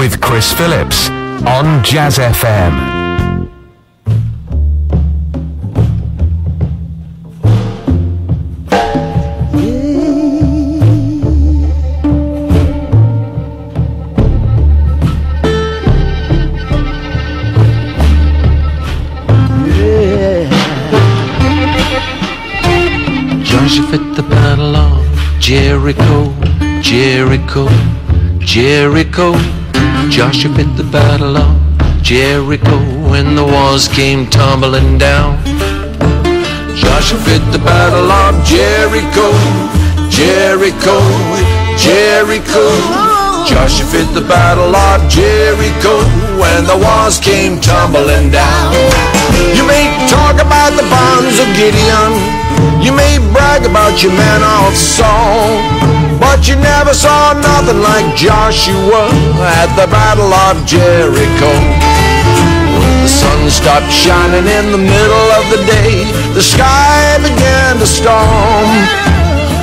with Chris Phillips on Jazz FM. Jericho, Jericho, Jericho. Joshua fit the battle of Jericho when the walls came tumbling down. Joshua fit the battle of Jericho, Jericho, Jericho. Joshua fit the battle of Jericho when the walls came tumbling down. You may talk about the bonds of Gideon. You may brag about your man off song, but you never saw nothing like Joshua at the Battle of Jericho. When the sun stopped shining in the middle of the day, the sky began to storm.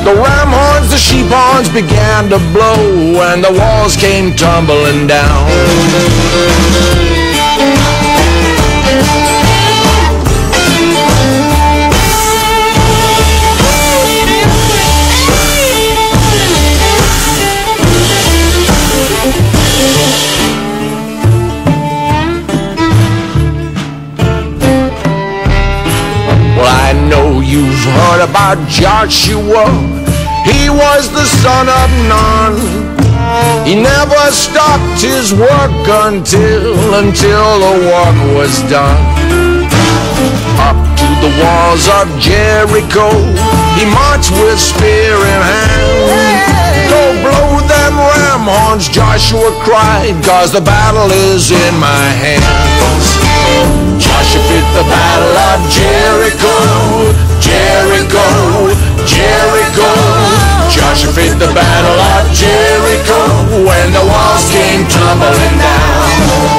The ram horns, the sheep horns began to blow, and the walls came tumbling down. About Joshua. He was the son of Nun. He never stopped his work until, until the work was done. Up to the walls of Jericho, he marched with spear in hand. Go blow them ram horns, Joshua cried, cause the battle is in my hands. Joshua fit the battle of Jericho, Jericho, Jericho. Joshua fit the battle of Jericho when the walls came tumbling down.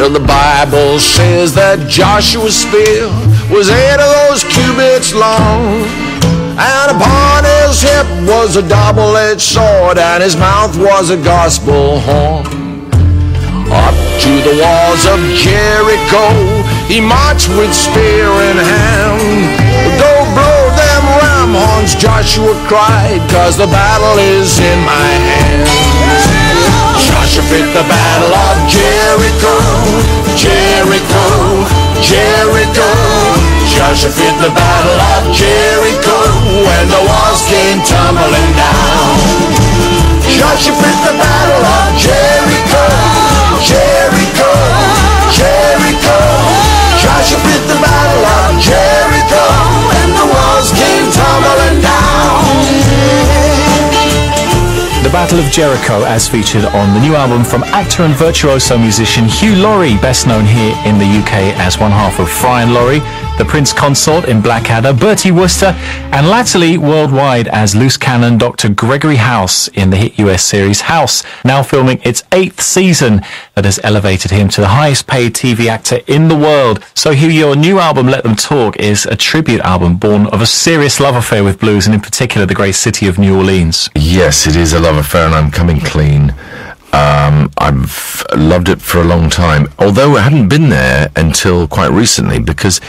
Well, the Bible says that Joshua's spear was eight of those cubits long. And upon his hip was a double-edged sword, and his mouth was a gospel horn. Up to the walls of Jericho, he marched with spear in hand. Go blow them ram horns, Joshua cried, cause the battle is in my hands. Joshua fit the battle of Jericho, Jericho, Joshua fit the battle of Jericho when the walls came tumbling down. Joshua fit the battle of Jericho, Jericho, Jericho. Joshua fit the battle of Jericho when the walls came tumbling down. The Battle of Jericho, as featured on the new album from actor and virtuoso musician Hugh Laurie, best known here in the UK as one half of Fry and Laurie, the Prince Consort in Blackadder, Bertie Wooster, and latterly worldwide as loose cannon Dr. Gregory House in the hit US series House, now filming its eighth season that has elevated him to the highest paid TV actor in the world. So here your new album, Let Them Talk, is a tribute album born of a serious love affair with blues and in particular the great city of New Orleans. Yes, it is a love affair, and I'm coming clean. Um, I've loved it for a long time, although I hadn't been there until quite recently because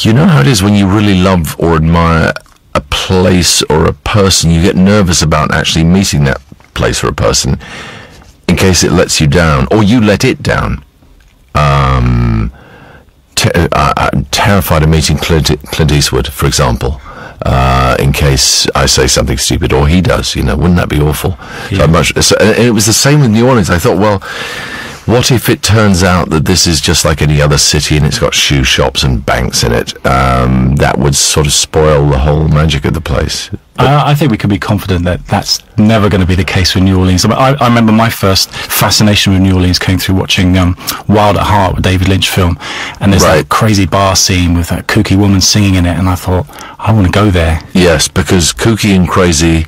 you know how it is when you really love or admire a place or a person, you get nervous about actually meeting that place or a person in case it lets you down or you let it down. Um, te- I- I'm terrified of meeting Clint, Clint Eastwood, for example. Uh, in case I say something stupid, or he does, you know, wouldn't that be awful? So much, so, and it was the same with New Orleans. I thought, well, what if it turns out that this is just like any other city and it's got shoe shops and banks in it? Um, that would sort of spoil the whole magic of the place. Uh, I think we can be confident that that's never going to be the case with New Orleans. I, mean, I, I remember my first fascination with New Orleans came through watching um, Wild at Heart, a David Lynch film, and there's Right. that crazy bar scene with that kooky woman singing in it, and I thought I want to go there. Yes, because kooky and crazy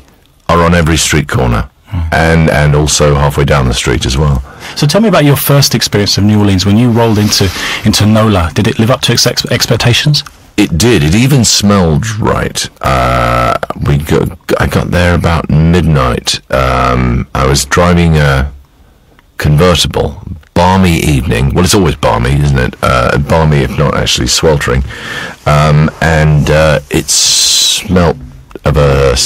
are on every street corner. And and also halfway down the street as well. So tell me about your first experience of New Orleans when you rolled into into NOLA. Did it live up to ex- expectations? It did. It even smelled right. Uh, we got, I got there about midnight. Um, I was driving a convertible. Balmy evening. Well, it's always balmy, isn't it? Uh, balmy, if not actually sweltering. Um, and uh, it smelt of a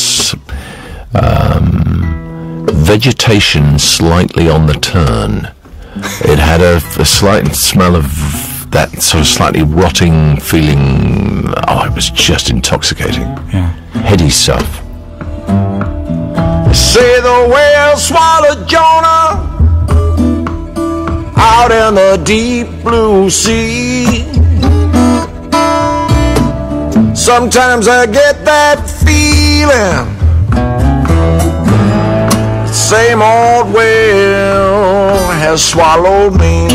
um, vegetation slightly on the turn. It had a, a slight smell of that sort of slightly rotting feeling. Oh, it was just intoxicating. Yeah. Heady stuff. Say the whale swallowed Jonah out in the deep blue sea. Sometimes I get that feeling. Same old whale has swallowed me.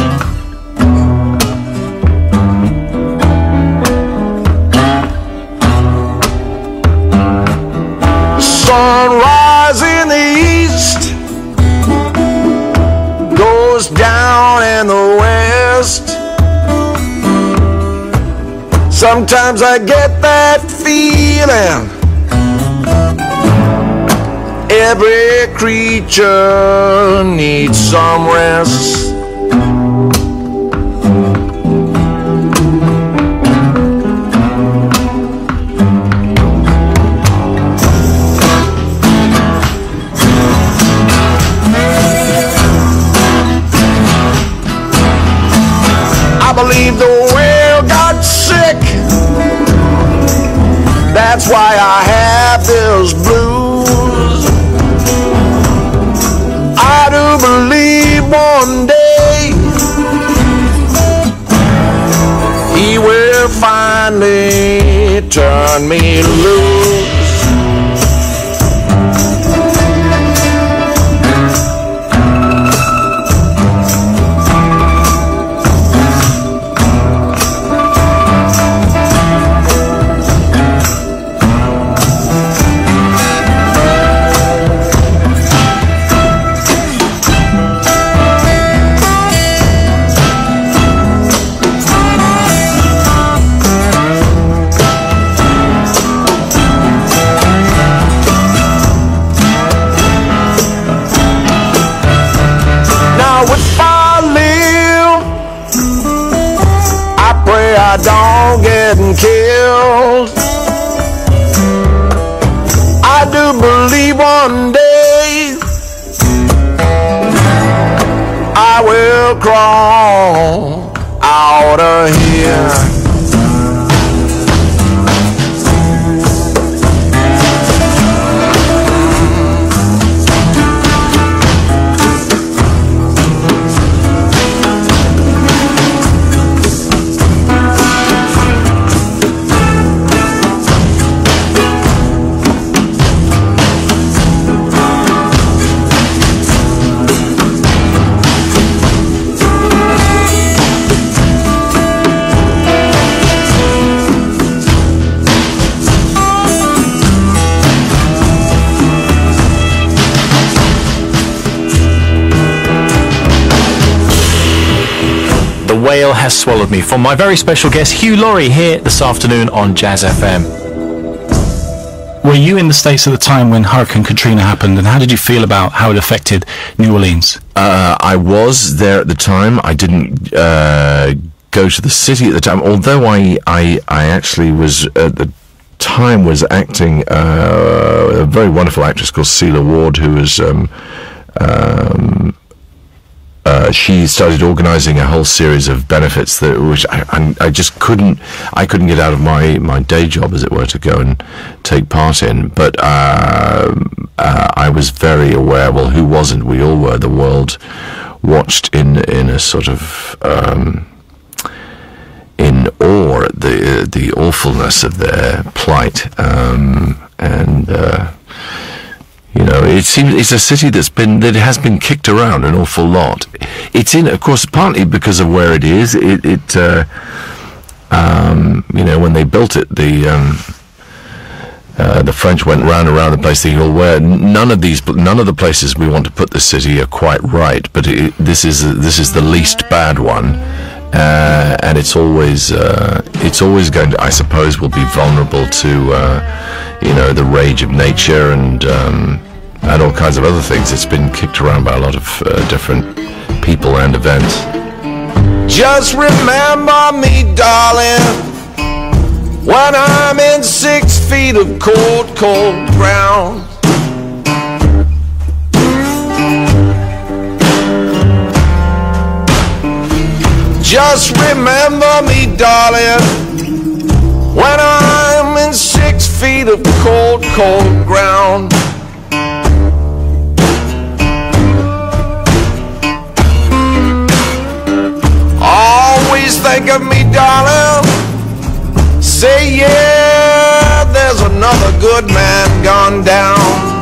Sunrise in the east goes down in the west. Sometimes I get that feeling. Every creature needs some rest. I believe the whale got sick. That's why I have this blues. Turn me loose. Believe one day I will crawl out of here. Whale Has Swallowed Me from my very special guest Hugh Laurie here this afternoon on Jazz FM. Were you in the States at the time when Hurricane Katrina happened and how did you feel about how it affected New Orleans? Uh, I was there at the time. I didn't uh, go to the city at the time, although I, I, I actually was at the time was acting uh, a very wonderful actress called Sela Ward, who was um, um, uh, uh, she started organising a whole series of benefits that which I, I, just couldn't I couldn't get out of my, my day job as it were to go and take part in. But uh, uh, I was very aware. Well, who wasn't? We all were. The world watched in in a sort of. Um, in awe at the the awfulness of their plight, um, and uh, you know, it seems it's a city that's been that has been kicked around an awful lot. It's in, of course, partly because of where it is. It, it uh, um, you know, when they built it, the um, uh, the French went round and round the place thinking, well, where none of these, none of the places we want to put the city are quite right, but it, this is this is the least bad one, uh, and it's always uh, it's always going to, I suppose, will be vulnerable to uh, you know the rage of nature and um, and all kinds of other things. It's been kicked around by a lot of uh, different people and events. Just remember me, darling, when I'm in six feet of cold, cold ground. Just remember me, darling, when I'm in six feet of cold, cold ground. Always think of me, darling. Say, yeah, there's another good man gone down.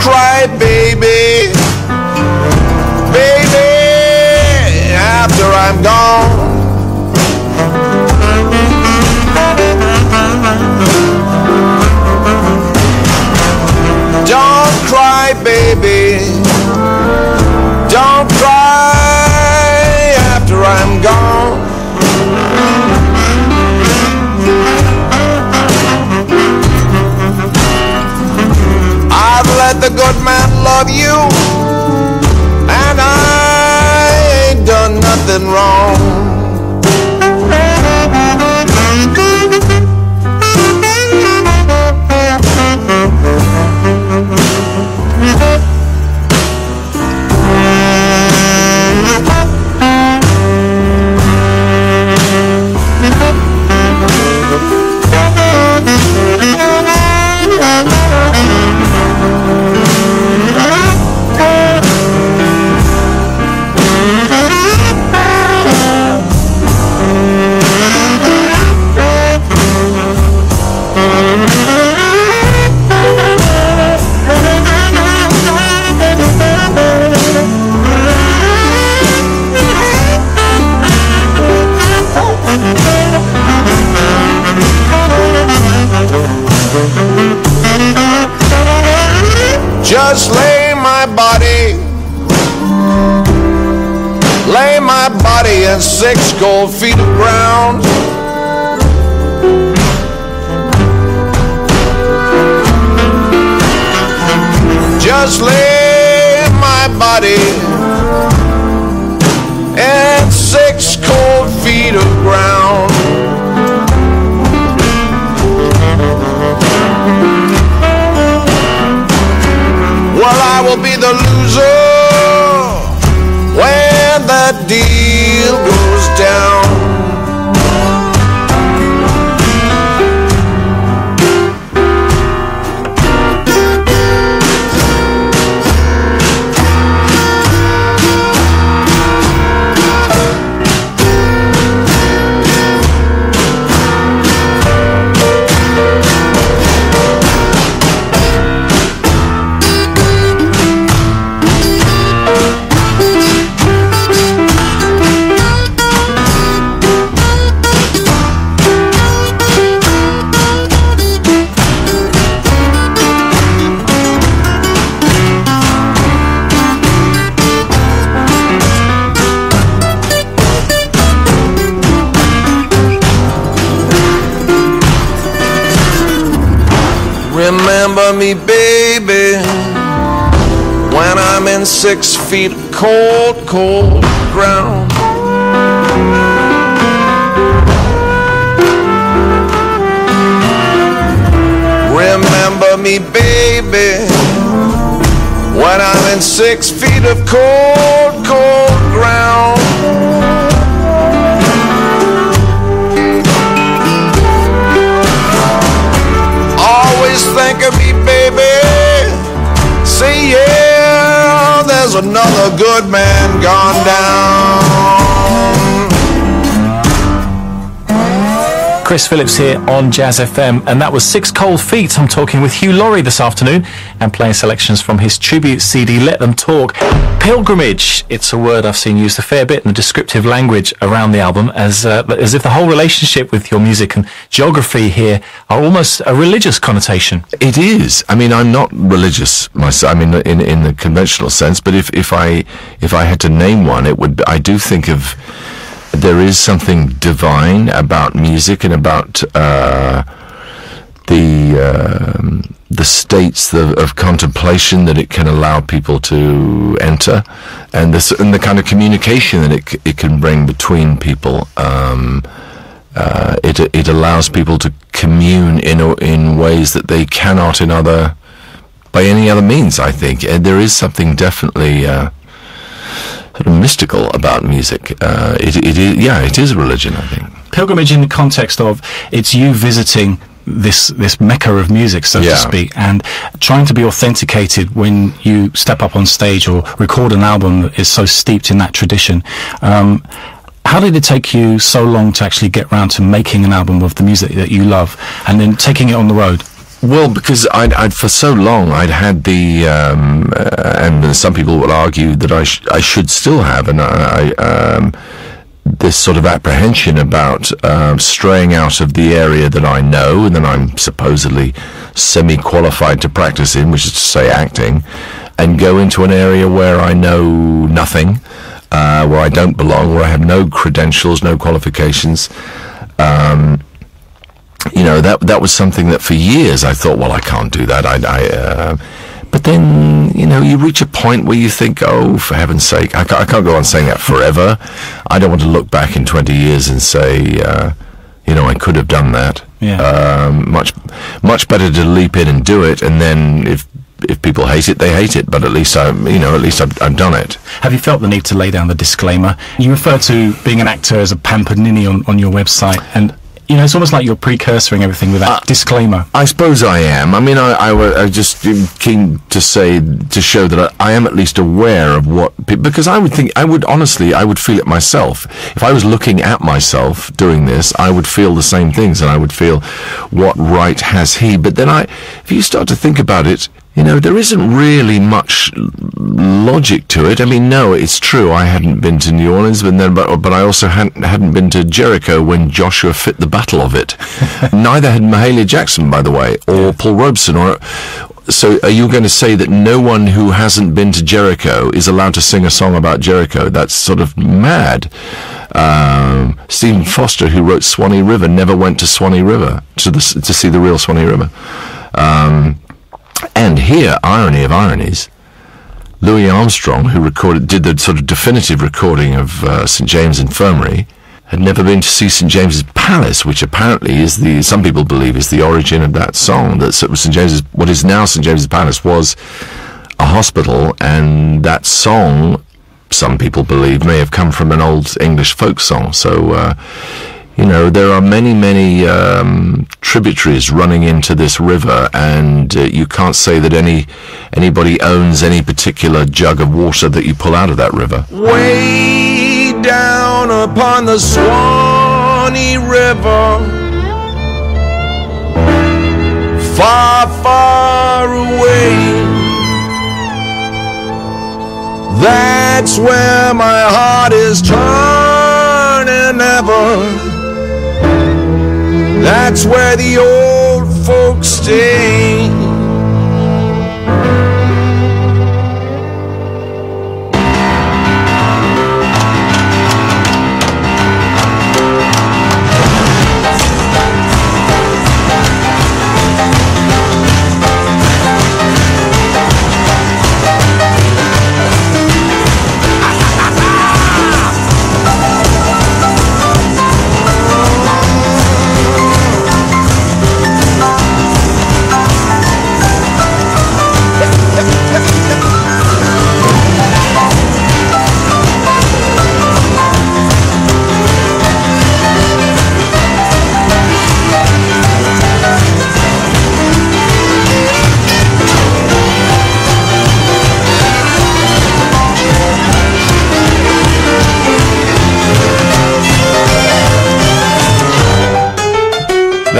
Cry, baby. Baby, after I'm gone. Don't cry, baby. Don't cry after I'm gone. Love you, and I ain't done nothing wrong. In six cold feet of ground. Just lay my body in six cold feet of ground. Well, I will be the loser when the deal goes down. Remember me, baby, when I'm in six feet of cold, cold ground. Remember me, baby, when I'm in six feet of cold, cold good man gone down. Chris Phillips here on Jazz FM, and that was Six Cold Feet. I'm talking with Hugh Laurie this afternoon and playing selections from his tribute CD, Let Them Talk. Pilgrimage, it's a word I've seen used a fair bit in the descriptive language around the album, as, uh, as if the whole relationship with your music and geography here are almost a religious connotation. It is. I mean, I'm not religious myself. I mean, in in the conventional sense. But if if I if I had to name one, it would. I do think of there is something divine about music and about uh, the uh, the states of, of, contemplation that it can allow people to enter, and this and the kind of communication that it it can bring between people. Um, uh, it it allows people to commune in in ways that they cannot in other by any other means. I think, and there is something definitely uh, sort of mystical about music. Uh, it, it is, yeah, it is a religion, I think. Pilgrimage in the context of it's you visiting this this mecca of music, so yeah. to speak, and trying to be authenticated when you step up on stage or record an album that is so steeped in that tradition. Um, how did it take you so long to actually get around to making an album of the music that you love and then taking it on the road? Well, because I'd, I'd, for so long I'd had the, um, uh, and some people would argue that I, sh- I should still have, and I, um, this sort of apprehension about uh, straying out of the area that I know and that I'm supposedly semi-qualified to practice in, which is to say acting, and go into an area where I know nothing, uh, where I don't belong, where I have no credentials, no qualifications. Um, you know that that was something that for years I thought, well, I can't do that. I, I uh, but then you know you reach a point where you think, oh, for heaven's sake, I can't, I can't go on saying that forever. I don't want to look back in twenty years and say, uh, you know, I could have done that. Yeah. Um, much much better to leap in and do it, and then if if people hate it, they hate it. But at least I, you know, at least I've, I've, done it. Have you felt the need to lay down the disclaimer? You refer to being an actor as a pampered ninny on, on your website, and you know, it's almost like you're precursoring everything with that uh, disclaimer. I suppose I am. I mean, I, I, I just keen to say, to show that I, I, am at least aware of what, because I would think, I would honestly, I would feel it myself. If I was looking at myself doing this, I would feel the same things and I would feel, what right has he? But then I, if you start to think about it, you know, there isn't really much logic to it. I mean, no, it's true. I hadn't been to New Orleans, but then, but, but I also hadn't hadn't been to Jericho when Joshua fit the battle of it. Neither had Mahalia Jackson, by the way, or Paul Robeson, or. So, are you going to say that no one who hasn't been to Jericho is allowed to sing a song about Jericho? That's sort of mad. Um, Stephen Foster, who wrote Swanee River, never went to Swanee River to the, to see the real Swanee River. Um, and here, irony of ironies, Louis Armstrong, who recorded, did the sort of definitive recording of uh, St James Infirmary, had never been to see St James's Palace, which apparently is the some people believe is the origin of that song. That St James's, what is now St James's Palace, was a hospital, and that song, some people believe, may have come from an old English folk song. So. Uh, you know, there are many, many um, tributaries running into this river, and uh, you can't say that any anybody owns any particular jug of water that you pull out of that river. Way down upon the Swanee River, far, far away. That's where my heart is turning ever that's where the old folks stay.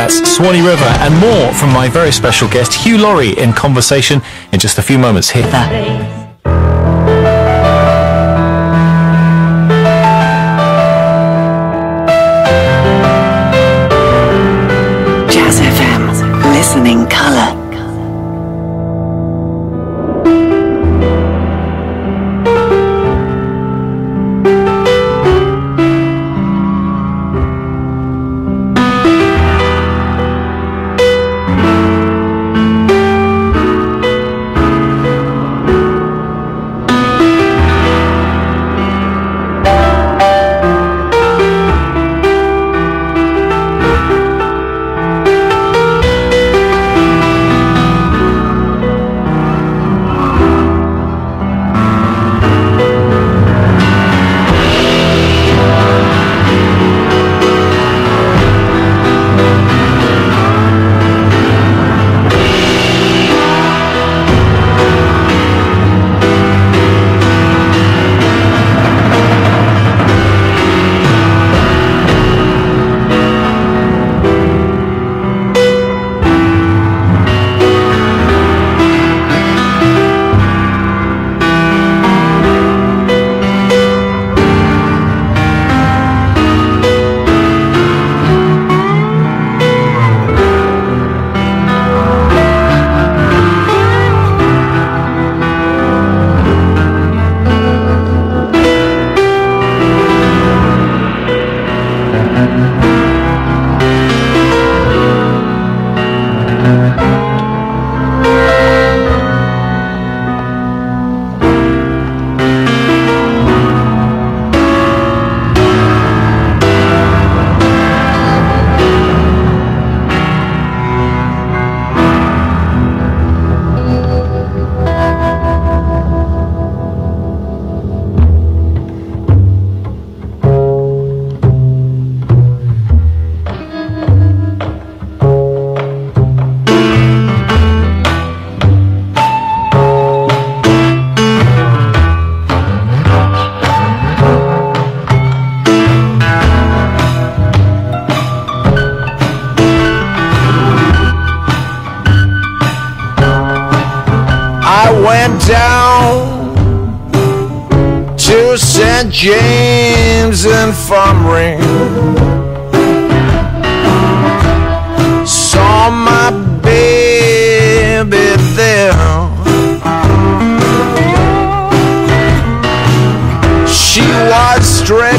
That's Swanee River and more from my very special guest Hugh Laurie in conversation in just a few moments here. Jazz FM, listening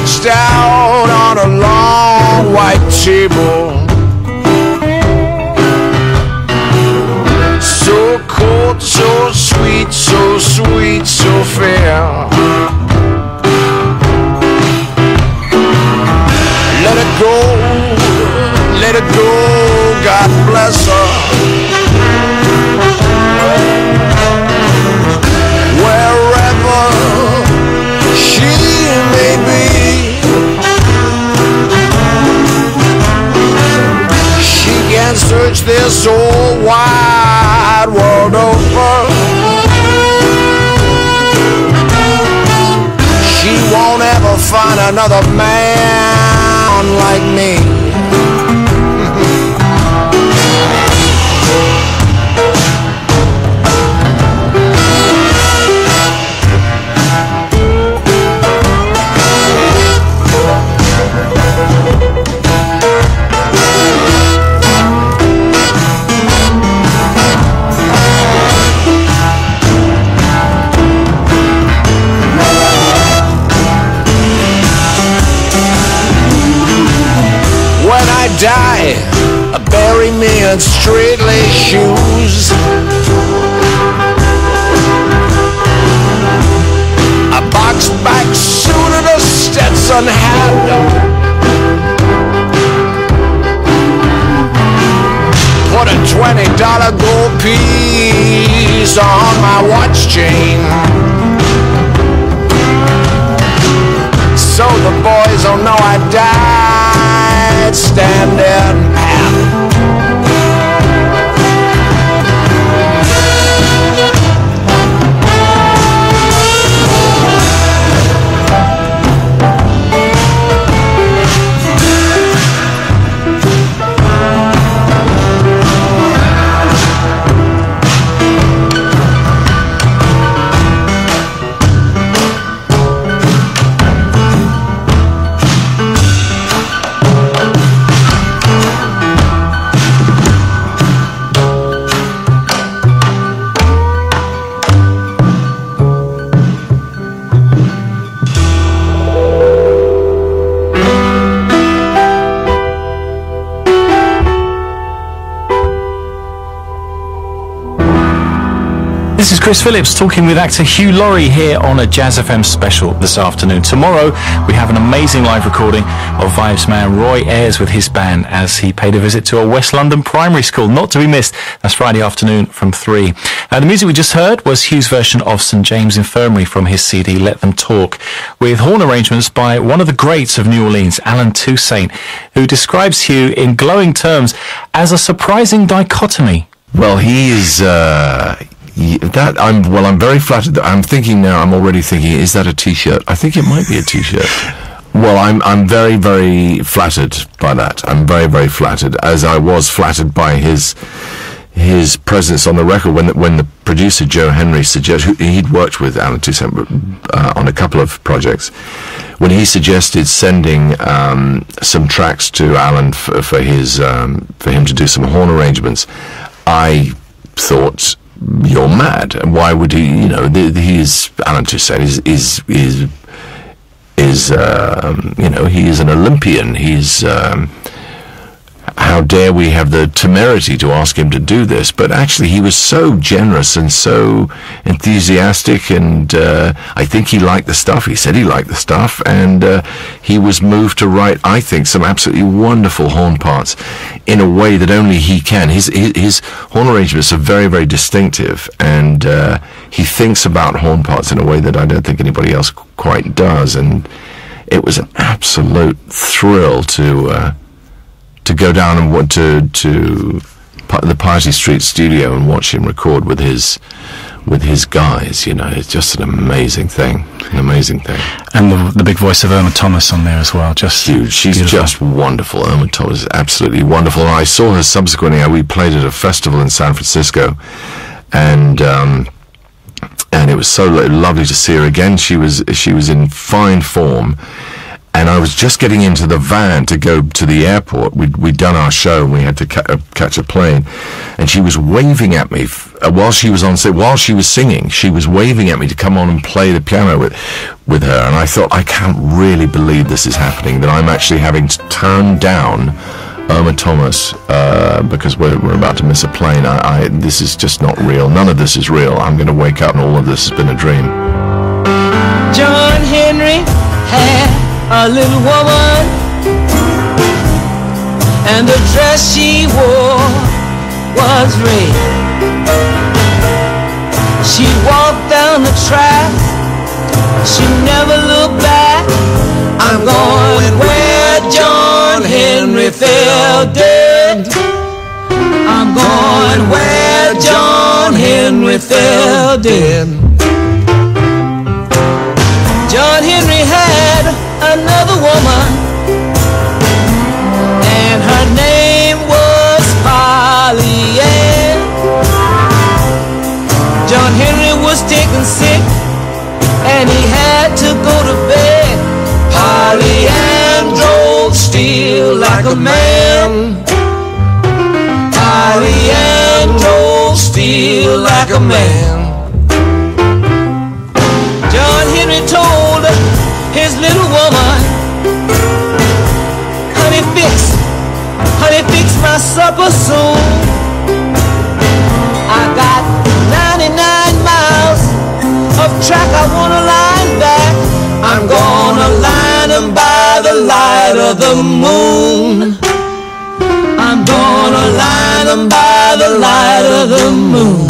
stretched out on a long white table. So cold, so sweet, so sweet, so fair. Let it go, let it go, God bless her. Search this whole wide world over. She won't ever find another man like me. Bury me in straight lace shoes. A box back suit and a Stetson hat. Put a twenty dollar gold piece on my watch chain. So the boys don't know I died standing Chris Phillips talking with actor Hugh Laurie here on a Jazz FM special this afternoon. Tomorrow we have an amazing live recording of Vibes man Roy Ayers with his band as he paid a visit to a West London primary school. Not to be missed. That's Friday afternoon from 3. Uh, the music we just heard was Hugh's version of St James Infirmary from his CD Let Them Talk with horn arrangements by one of the greats of New Orleans, Allen Toussaint, who describes Hugh in glowing terms as a surprising dichotomy. Well, he is. Uh, that I'm well. I'm very flattered. I'm thinking now. I'm already thinking. Is that a T-shirt? I think it might be a T-shirt. Well, I'm I'm very very flattered by that. I'm very very flattered, as I was flattered by his his presence on the record when the, when the producer Joe Henry suggested he'd worked with Allen Toussaint uh, on a couple of projects. When he suggested sending um, some tracks to Allen for his um, for him to do some horn arrangements, I thought you're mad. Why would he? You know, the, the, he is Allen Toussaint is is is is um, you know he is an Olympian. He's um, how dare we have the temerity to ask him to do this? But actually, he was so generous and so enthusiastic, and uh, I think he liked the stuff. He said he liked the stuff, and uh, he was moved to write, I think, some absolutely wonderful horn parts in a way that only he can. His his, his horn arrangements are very, very distinctive, and uh, he thinks about horn parts in a way that I don't think anybody else quite does, and it was an absolute thrill to. To go down and to to the Piety Street studio and watch him record with his with his guys. You know, it's just an amazing thing, an amazing thing. And the, the big voice of Irma Thomas on there as well. Just Huge. She's beautiful. just wonderful. Irma Thomas is absolutely wonderful. And I saw her subsequently. uh, We played at a festival in San Francisco, and. Um, and it was so lovely to see her again. She was she was in fine form, I was just getting into the van to go to the airport. We'd, we'd done our show and we had to ca- uh, catch a plane. And she was waving at me uh, while she was on while she was singing, she was waving at me to come on and play the piano with, with her. And I thought, I can't really believe this is happening, that I'm actually having to turn down Irma Thomas uh, because we're, we're about to miss a plane. I, I, this is just not real. None of this is real. I'm going to wake up and all of this has been a dream. John Henry had a little woman, and the dress she wore was red. She walked down the track, she never looked back. I'm going where John Henry fell dead. I'm going where John Henry fell dead. Woman, and her name was Polly Ann. John Henry was taken sick, and he had to go to bed. Polly Ann drove steel like a man. Polly Ann drove steel like a man. My supper soon. I got 99 miles of track I wanna line back. I'm gonna line them by the light of the moon. I'm gonna line them by the light of the moon.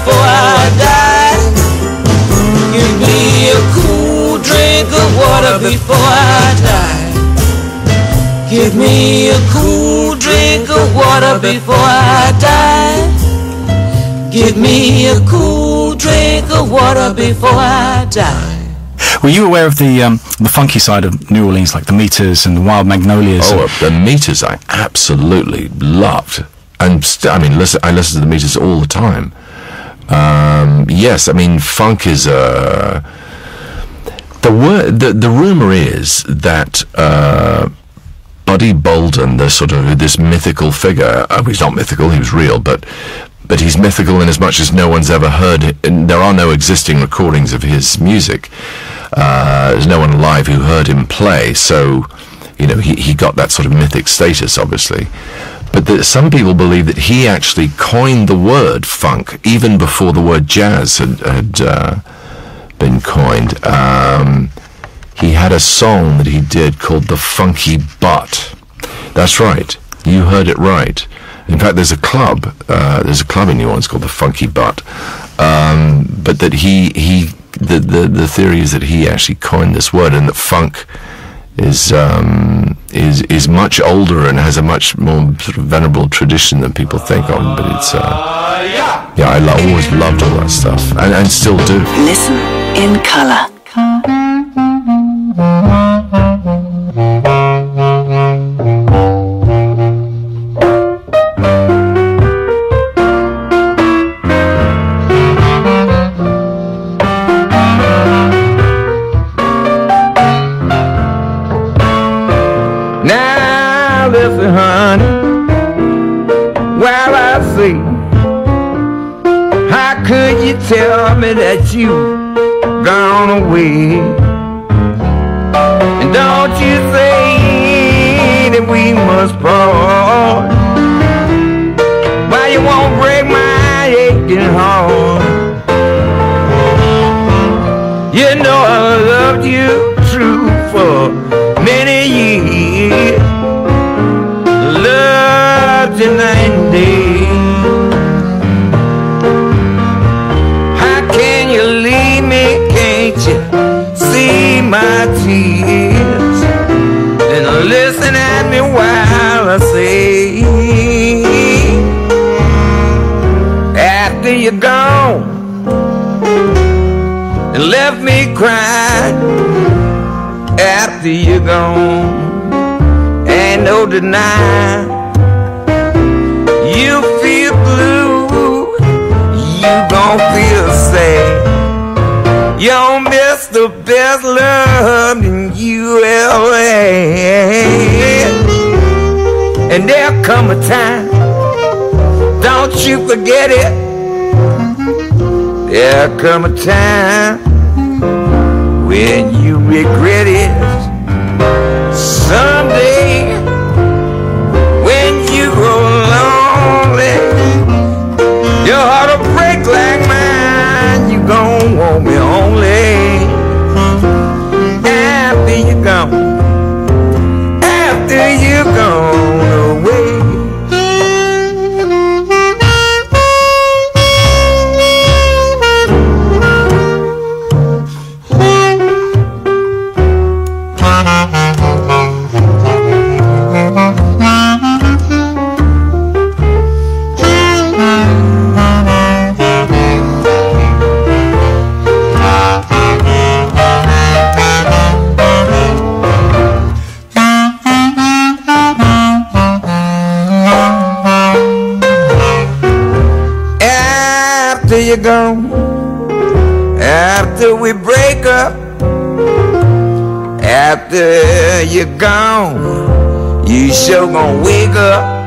Before I die. Give me a cool drink of water before I die. Give me a cool drink of water before I die. Give me a cool drink of water before I die. Were you aware of the um, the funky side of New Orleans, like the Meters and the Wild Magnolias? Oh, the meters I absolutely loved, and st- I mean, listen, I listen to the meters all the time. Um, yes, I mean, funk is uh, the word. The, the rumor is that uh, Buddy Bolden, the sort of this mythical figure. Uh, he's not mythical; he was real, but but he's mythical in as much as no one's ever heard. There are no existing recordings of his music. Uh, there's no one alive who heard him play, so you know he he got that sort of mythic status, obviously. But that some people believe that he actually coined the word funk even before the word jazz had had uh, been coined. Um, he had a song that he did called the Funky Butt. That's right. You heard it right. In fact, there's a club. Uh, there's a club in New Orleans called the Funky Butt. Um, but that he he the, the the theory is that he actually coined this word, and that funk is um, is is much older and has a much more sort of venerable tradition than people think of. But it's uh, yeah, I lo- always loved all that stuff, and, and still do. Listen in color. And there'll come a time, don't you forget it. There'll come a time when you regret it someday after we break up, after you're gone, you sure gonna wake up.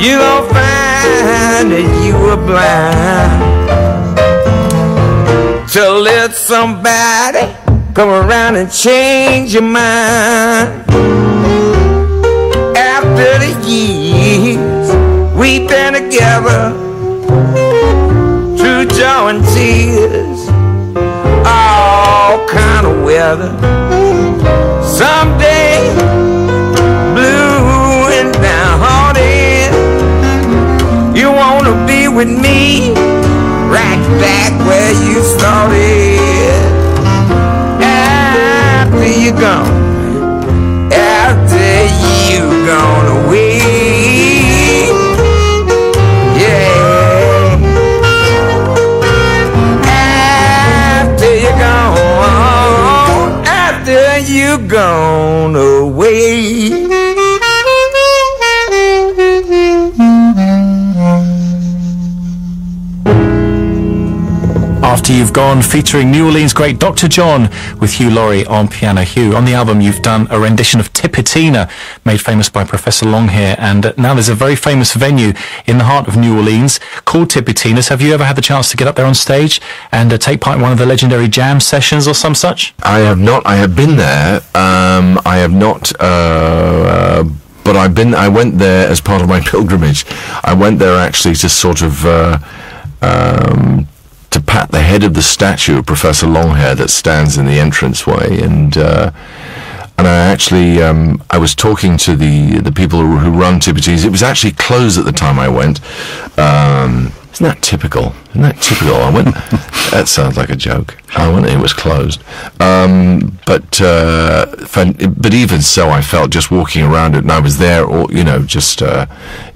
You gonna find that you were blind. to let somebody come around and change your mind. After the years we've been joy and tears, all kind of weather. Someday, blue and downhearted, you wanna be with me, right back where you started. After you gone, after you gone away, gone away. After You've Gone, featuring New Orleans great Dr. John with Hugh Laurie on piano. Hugh, on the album you've done a rendition of Tipitina, made famous by Professor Longhair, and now there's a very famous venue in the heart of New Orleans called Tipitina's. Have you ever had the chance to get up there on stage and uh, take part in one of the legendary jam sessions or some such? I have not. I have been there. Um, I have not. Uh, uh, but I've been. I went there as part of my pilgrimage. I went there actually to sort of. Uh, um, to pat the head of the statue of Professor Longhair that stands in the entranceway, and uh, and I actually um, I was talking to the the people who, who run Tipiti's. It was actually closed at the time I went. Um, isn't that typical? Isn't that typical? I went. that sounds like a joke. I went. It was closed. Um, but uh, but even so, I felt just walking around it, and I was there. Or you know, just uh,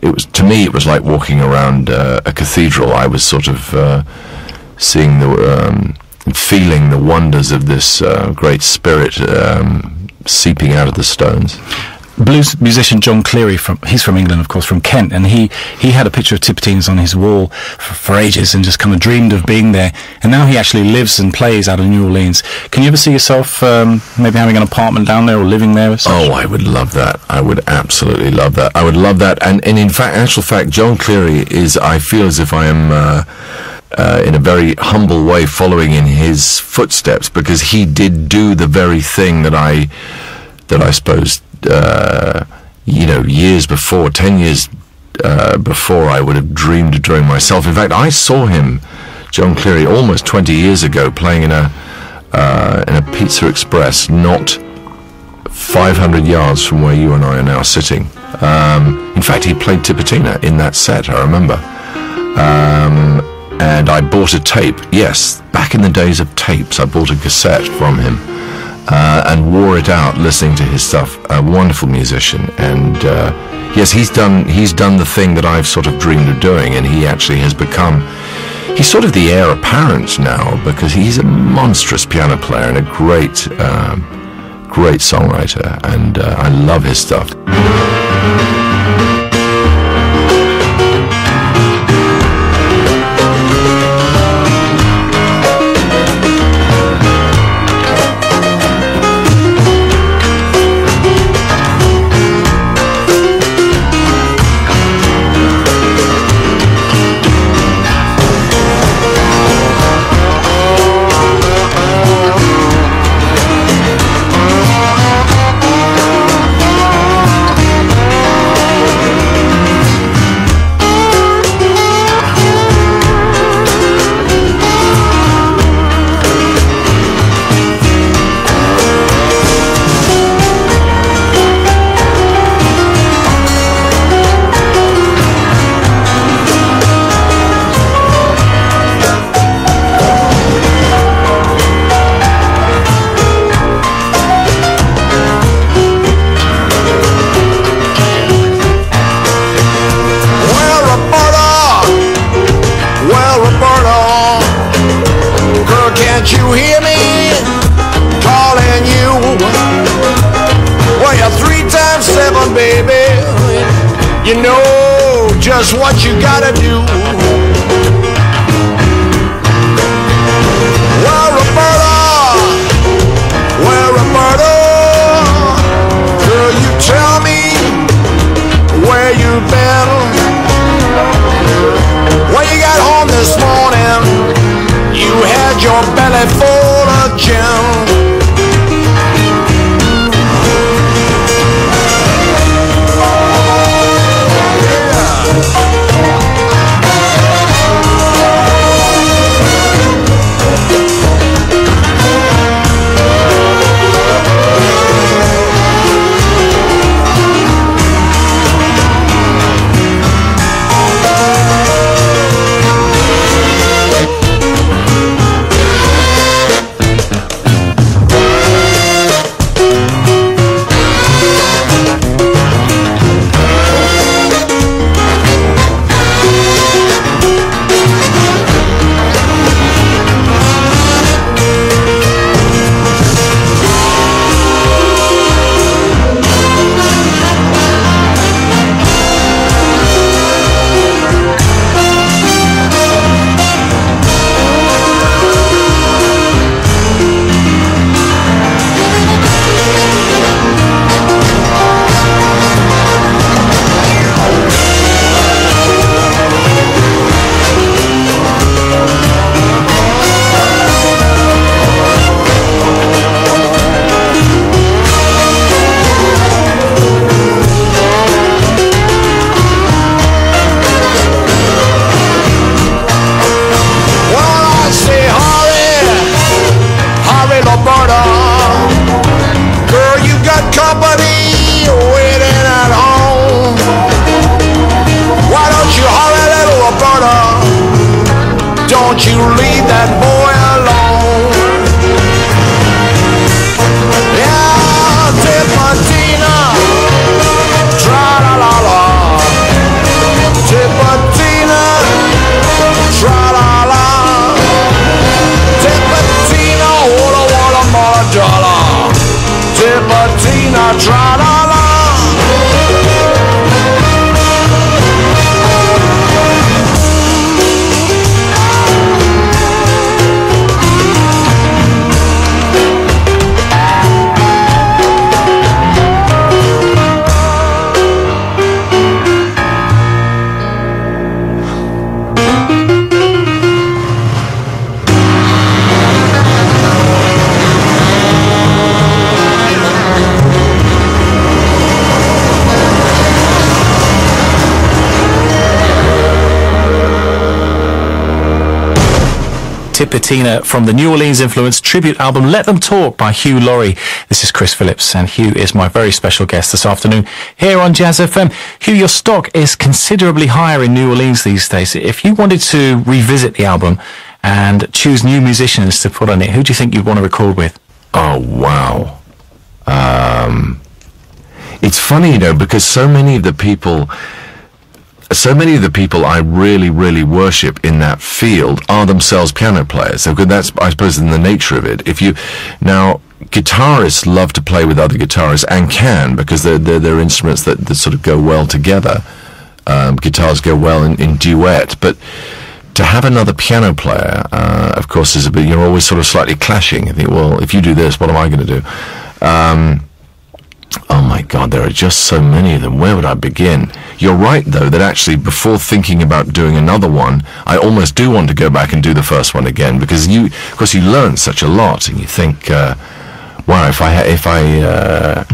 it was to me, it was like walking around uh, a cathedral. I was sort of uh, seeing the um, feeling the wonders of this uh, great spirit um, seeping out of the stones. blues musician Jon Cleary from he's from England, of course, from Kent, and he he had a picture of Tipitina's on his wall for, for ages and just kind of dreamed of being there. And now he actually lives and plays out of New Orleans. Can you ever see yourself um, maybe having an apartment down there or living there? Or? Oh, I would love that. I would absolutely love that. I would love that. And, and in fact, actual fact, Jon Cleary is, I feel as if I am, uh, uh, in a very humble way, following in his footsteps because he did do the very thing that I, that I suppose, uh, you know, years before, 10 years uh, before, I would have dreamed of doing myself. In fact, I saw him, Jon Cleary, almost 20 years ago, playing in a, uh, in a Pizza Express, not 500 yards from where you and I are now sitting. Um, in fact, he played Tipitina in that set, I remember. Um, and I bought a tape, yes, back in the days of tapes, I bought a cassette from him uh, and wore it out listening to his stuff. A wonderful musician. And uh, yes, he's done, he's done the thing that I've sort of dreamed of doing, and he actually has become. He's sort of the heir apparent now because he's a monstrous piano player and a great, um, great songwriter, and uh, I love his stuff. Don't you leave that boy alone. Yeah, Tipitina, tra la la la. Tipitina, tra la la. Tipitina, walla walla mala jala. Tipitina, tra Tipitina from the New Orleans influenced tribute album Let Them Talk by Hugh Laurie. This is Chris Phillips and Hugh is my very special guest this afternoon here on Jazz FM. Hugh, your stock is considerably higher in New Orleans these days. If you wanted to revisit the album and choose new musicians to put on it, who do you think you'd want to record with? Oh wow. Um, it's funny, you know, because so many of the people, so many of the people I really, really worship in that field are themselves piano players. So that's, I suppose, in the nature of it. If you now. Guitarists love to play with other guitarists and can because they're, they're, they're instruments that, that sort of go well together. Um, guitars go well in, in duet, but to have another piano player, uh, of course, is a bit. You're always sort of slightly clashing. You think, well, if you do this, what am I going to do? Um, oh my God, there are just so many of them. Where would I begin? You're right, though, that actually before thinking about doing another one, I almost do want to go back and do the first one again because you, of course, you learn such a lot, and you think, uh, wow, if I if I uh,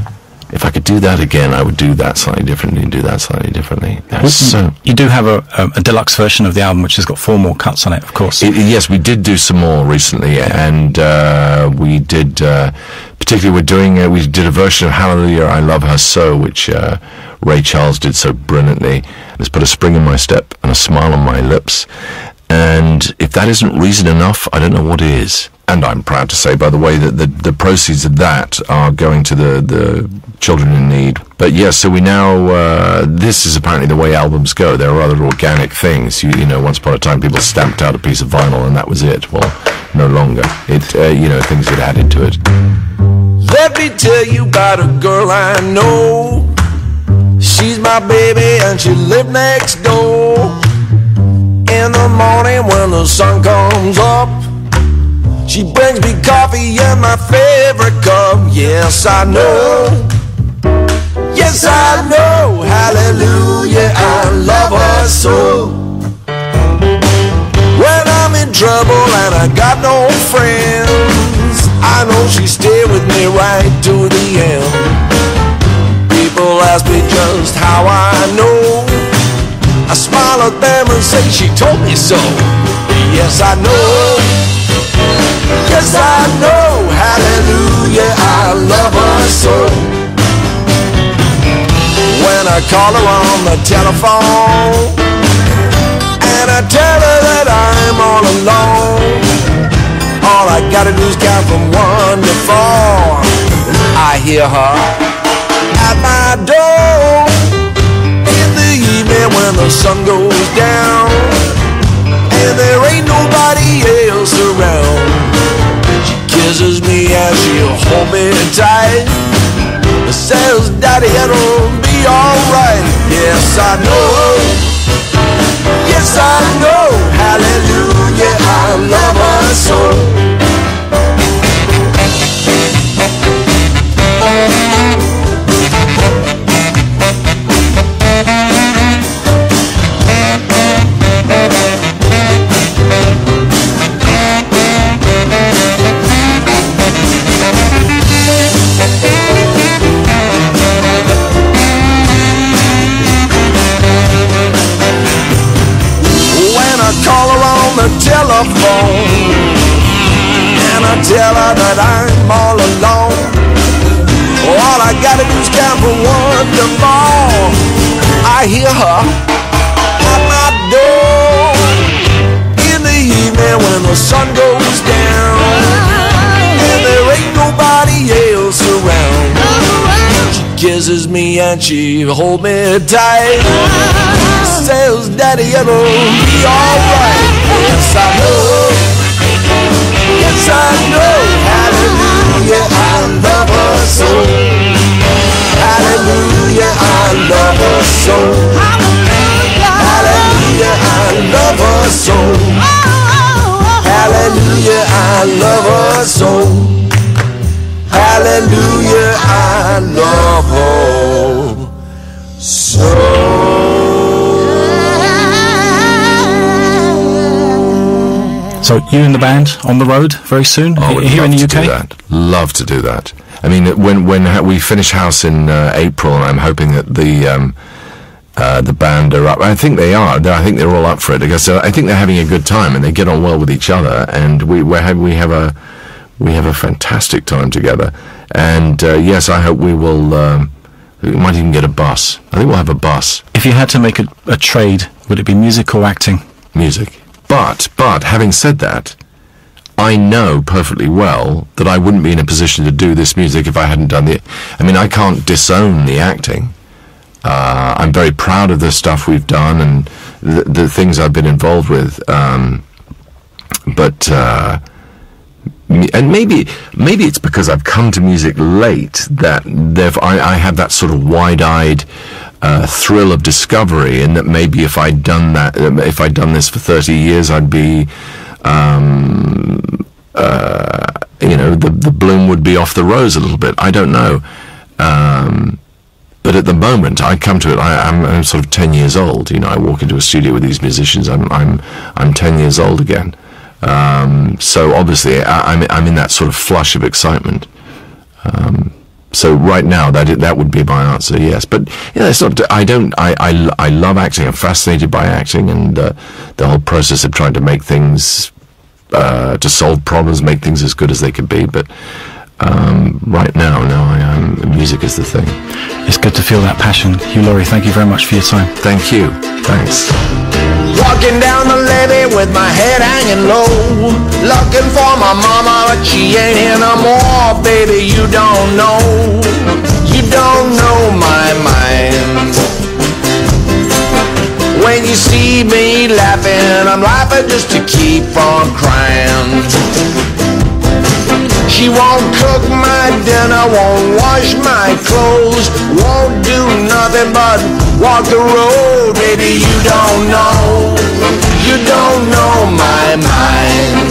if I could do that again, I would do that slightly differently and do that slightly differently. That's so. You do have a, a, a deluxe version of the album which has got four more cuts on it, of course. It, yes, we did do some more recently, and uh, we did. Uh, particularly, we're doing. Uh, we did a version of Hallelujah, I Love Her So, which uh, Ray Charles did so brilliantly. It's put a spring in my step and a smile on my lips. And if that isn't reason enough, I don't know what is. And I'm proud to say, by the way, that the, the proceeds of that are going to the, the children in need. But yes, so we now, uh, this is apparently the way albums go. There are other organic things. You, you know, once upon a time people stamped out a piece of vinyl and that was it. Well, no longer. It, uh, you know, things get added to it. Let me tell you about a girl I know. She's my baby and she lives next door. In the morning when the sun comes up, she brings me coffee in my favorite cup. Yes, I know. Yes, I know. Hallelujah, I love her so. When I'm in trouble and I got no friends, I know she stay with me right to the end. People ask me just how I know. I smile at them and say she told me so. Yes, I know. Yes, I know. Hallelujah, I love her so. When I call her on the telephone and I tell her that I'm all alone. All I gotta do is count from one to four. I hear her at my door in the evening when the sun goes down, and there ain't nobody else around. She kisses me as she'll hold me tight. Says, Daddy, it'll be alright. Yes, I know. Yes, I know. Hallelujah, I love her so. Telephone. And I tell her that I'm all alone, all I gotta do is count from one to four. I hear her kisses me and she hold me tight. Says, Daddy, it'll be alright. Yes, I know. Yes, I know. Hallelujah, I love her so. Hallelujah, I love her so. Hallelujah, I love her so. Hallelujah, I love her so. Hallelujah, I love her So So you and the band on the road very soon would here in love the to do UK. that. Love to do that. I mean, when when we finish House in uh, April, and I'm hoping that the um, uh, the band are up. I think they are. I think they're all up for it because uh, I think they're having a good time and they get on well with each other. And we we have we have a we have a fantastic time together. And uh, yes, I hope we will. Um, we might even get a bus. I think we'll have a bus. If you had to make a, a trade, would it be music or acting? music. But, but, having said that, I know perfectly well that I wouldn't be in a position to do this music if I hadn't done the. I mean, I can't disown the acting. Uh, I'm very proud of the stuff we've done and the, the things I've been involved with. Um, but, uh, and maybe, maybe it's because I've come to music late that I, I have that sort of wide-eyed uh, thrill of discovery, and that maybe if I'd done that, um, if I'd done this for thirty years, I'd be, um, uh, you know, the the bloom would be off the rose a little bit. I don't know. Um, but at the moment, I come to it. I, I'm sort of ten years old. You know, I walk into a studio with these musicians. I'm I'm I'm ten years old again. Um, so obviously, I, I'm I'm in that sort of flush of excitement. Um, so right now, that that would be my answer. Yes, but yeah, it's not. I don't. I I, I love acting. I'm fascinated by acting and uh, the whole process of trying to make things uh, to solve problems, make things as good as they could be. But um, right now, no, I am. Music is the thing. It's good to feel that passion. Hugh Laurie, thank you very much for your time. Thank you. Thanks. Walking down the levee with my head hanging low. Looking for my mama, but she ain't here no more. Baby, you don't know. You don't know my mind. When you see me laughing I'm laughing just to keep from crying she won't cook my dinner, won't wash my clothes, won't do nothing but walk the road. Baby, you don't know, you don't know my mind.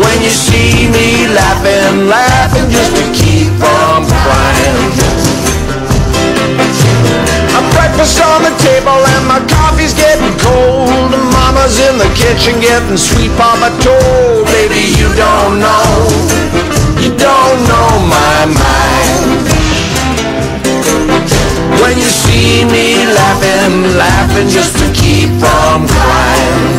When you see me laughing, laughing breakfast on the table and my coffee's getting cold. Mama's in the kitchen getting sweet papa told. Baby, you don't know, you don't know my mind. When you see me laughing, laughing just to keep from crying.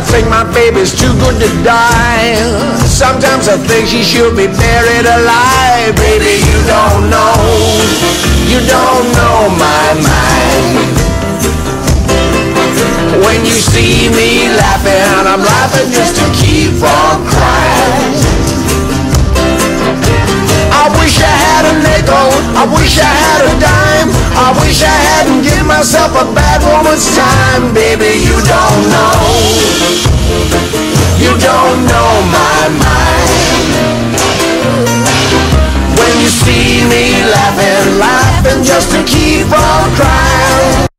I think my baby's too good to die. Sometimes I think she should be buried alive. Baby, you don't know, you don't know my mind. When you see me laughing, I'm laughing just to keep from crying. Nickel, I wish I had a dime. I wish I hadn't given myself a bad woman's time. Baby, you don't know. You don't know my mind. When you see me laughing, laughing just to keep on crying